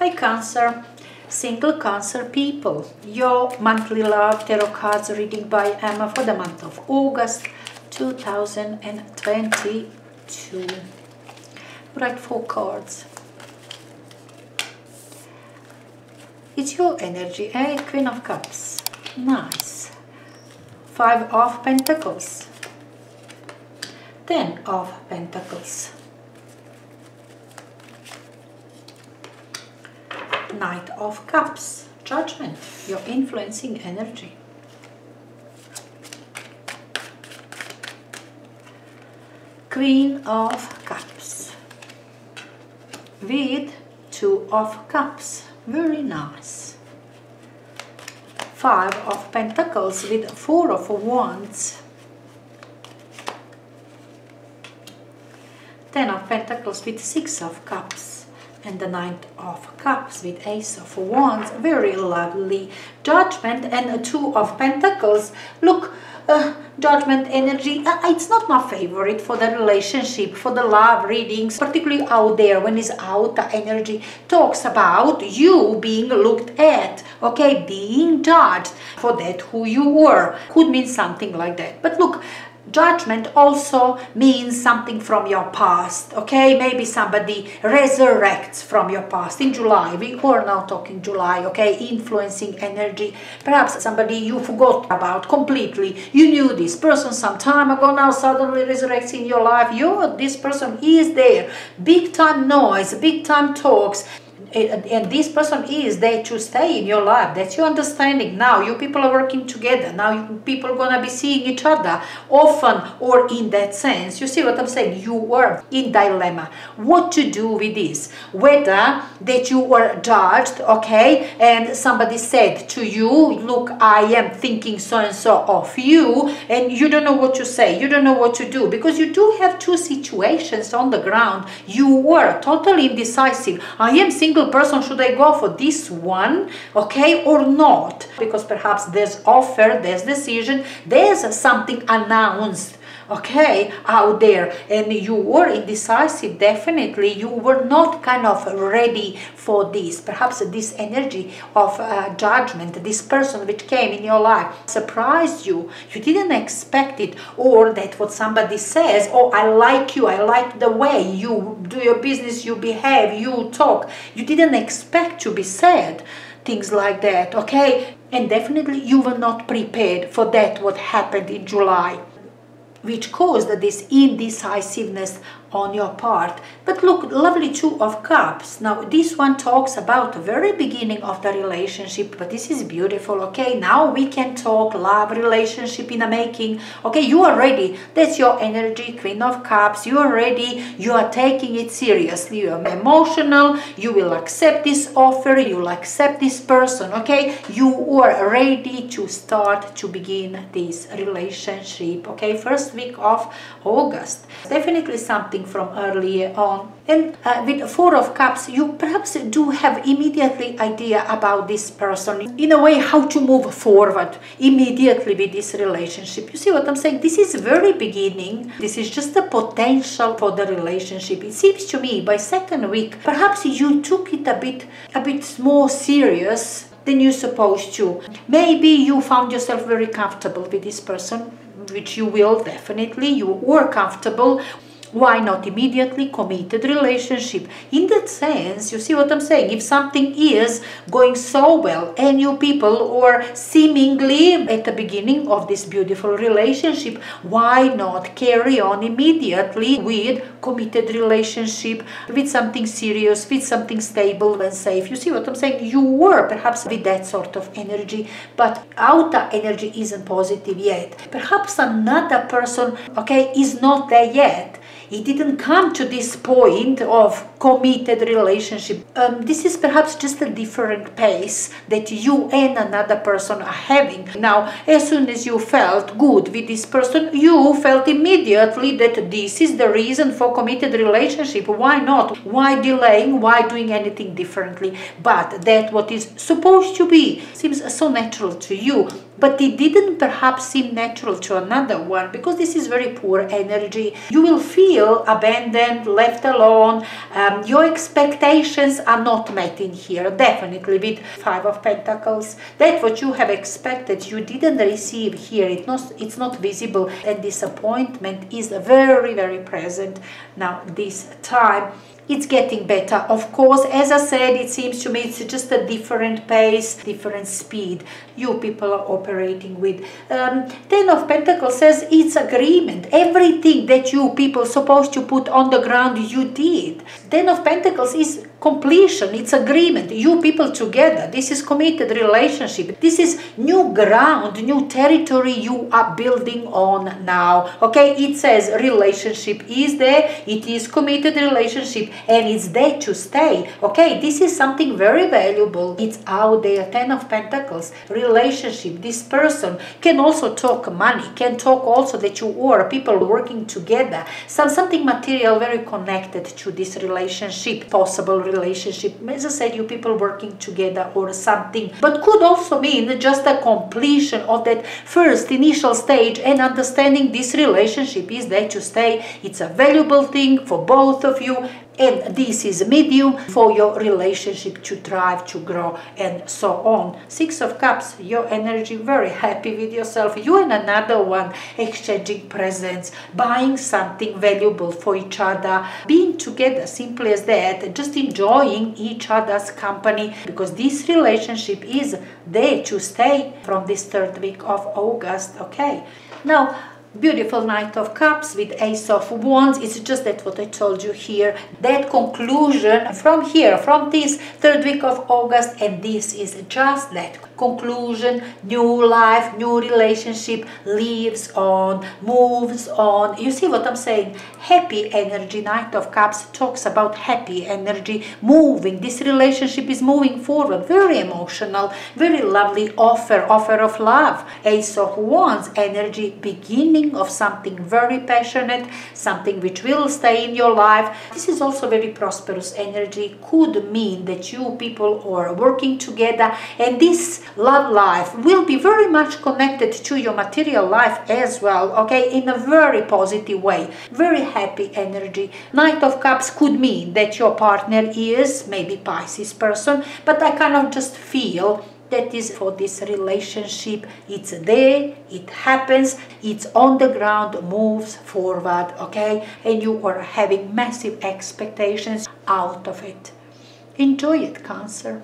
Hi Cancer, single Cancer people. Your monthly love tarot cards reading by M for the month of August 2022. Write four cards. It's your energy, eh? Queen of Cups. Nice. Five of Pentacles. Ten of Pentacles. Knight of Cups, Judgment, your influencing energy. Queen of Cups with Two of Cups, very nice. Five of Pentacles with Four of Wands. Ten of Pentacles with Six of Cups and the Knight of Cups with Ace of Wands, very lovely. Judgment and Two of Pentacles. Look, uh, judgment energy, uh, it's not my favorite for the relationship, for the love readings, particularly out there when it's out, the energy talks about you being looked at, okay, being judged for that who you were. Could mean something like that. But look, Judgment also means something from your past, okay? Maybe somebody resurrects from your past. In July, we are now talking July, okay? Influencing energy. Perhaps somebody you forgot about completely. You knew this person some time ago, now suddenly resurrects in your life. You, this person he is there. Big time noise, big time talks and this person is there to stay in your life. That's your understanding. Now you people are working together. Now you people are gonna be seeing each other often or in that sense. You see what i'm saying? You were in dilemma. What to do with this? Whether that you were judged okay and somebody said to you look i am thinking so and so of you and you don't know what to say. You don't know what to do. Because you do have two situations on the ground. You were totally indecisive. I am single single person should I go for this one okay or not? Because perhaps there's offer there's decision there's something announced okay out there. And you were indecisive definitely. You were not kind of ready for this. Perhaps this energy of uh, judgment this person which came in your life surprised you. You didn't expect it or that what somebody says oh i like you. I like the way you do your business. You behave. You talk. You didn't expect to be said things like that okay? And definitely you were not prepared for that what happened in july which caused this indecisiveness on your part. But look, lovely Two of Cups. Now, this one talks about the very beginning of the relationship, but this is beautiful, okay? Now we can talk love, relationship in the making. Okay, you are ready. That's your energy, Queen of Cups. You are ready. You are taking it seriously. You are emotional. You will accept this offer. You will accept this person, okay? You are ready to start to begin this relationship, okay? First week of August. Definitely something something from earlier on. And uh, with Four of Cups, you perhaps do have immediately idea about this person, in a way how to move forward immediately with this relationship. You see what I'm saying? This is very beginning. This is just the potential for the relationship. It seems to me by second week, perhaps you took it a bit, a bit more serious than you're supposed to. Maybe you found yourself very comfortable with this person, which you will definitely. You were comfortable why not immediately committed relationship? In that sense you see what i'm saying? If something is going so well and you people or seemingly at the beginning of this beautiful relationship why not carry on immediately with committed relationship with something serious with something stable and safe? You see what i'm saying? You were perhaps with that sort of energy but outer energy isn't positive yet. Perhaps another person okay is not there yet he didn't come to this point of committed relationship. Um, this is perhaps just a different pace that you and another person are having. Now, as soon as you felt good with this person, you felt immediately that this is the reason for committed relationship. Why not? Why delaying? Why doing anything differently? But that what is supposed to be seems so natural to you but it didn't perhaps seem natural to another one because this is very poor energy. You will feel abandoned, left alone, uh, um, your expectations are not met in here definitely with five of pentacles. That what you have expected you didn't receive here. It not, it's not visible and disappointment is very very present. Now this time it's getting better. Of course as i said it seems to me it's just a different pace different speed you people are operating with. Um, ten of pentacles says it's agreement. Everything that you people supposed to put on the ground you did. Ten of pentacles is completion it's agreement you people together this is committed relationship this is new ground new territory you are building on now okay? It says relationship is there it is committed relationship and it's there to stay okay? This is something very valuable. It's out there ten of pentacles. Relationship this person can also talk money can talk also that you are people working together. Some something material very connected to this relationship possible relationship. As I said, you people working together or something, but could also mean just a completion of that first initial stage and understanding this relationship is there to stay. It's a valuable thing for both of you and this is medium for your relationship to thrive to grow and so on. Six of cups your energy very happy with yourself. You and another one exchanging presents buying something valuable for each other being together simply as that just enjoying each other's company because this relationship is there to stay from this third week of august okay? Now beautiful knight of cups with ace of wands. It's just that what i told you here. That conclusion from here from this third week of august and this is just that conclusion, new life, new relationship lives on, moves on. You see what I'm saying? Happy energy, Knight of Cups talks about happy energy, moving. This relationship is moving forward, very emotional, very lovely offer, offer of love. Ace of Wands, energy, beginning of something very passionate, something which will stay in your life. This is also very prosperous energy, could mean that you people are working together and this love life will be very much connected to your material life as well, okay, in a very positive way, very happy energy. Knight of Cups could mean that your partner is maybe Pisces person, but I kind of just feel that is for this relationship. It's there it happens it's on the ground moves forward okay and you are having massive expectations out of it. Enjoy it cancer